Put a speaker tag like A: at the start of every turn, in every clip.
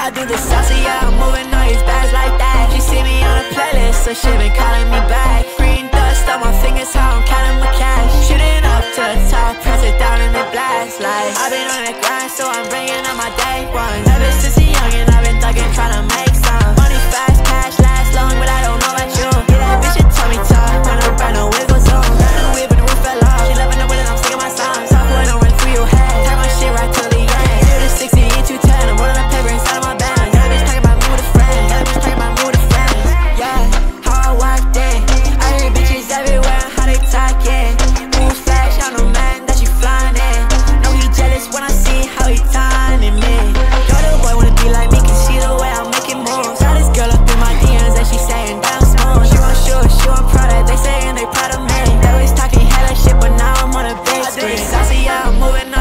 A: I do the saucy, yeah, I'm moving all these bags like that. She see me on a playlist, so she been calling me back. Green dust on my fingers, how I'm counting my cash. Shooting up to the top, press it down in the blast. Like, I've been on the grind, so I'm bringing up my day. Ones Ever since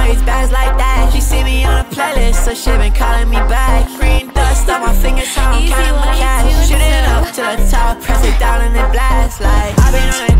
A: I'm moving all these bags like that. She see me on a playlist so she been calling me back. Green dust on my fingers, how I'm counting my cash. Shooting up to the top, press it down and it blast. Like, I've been on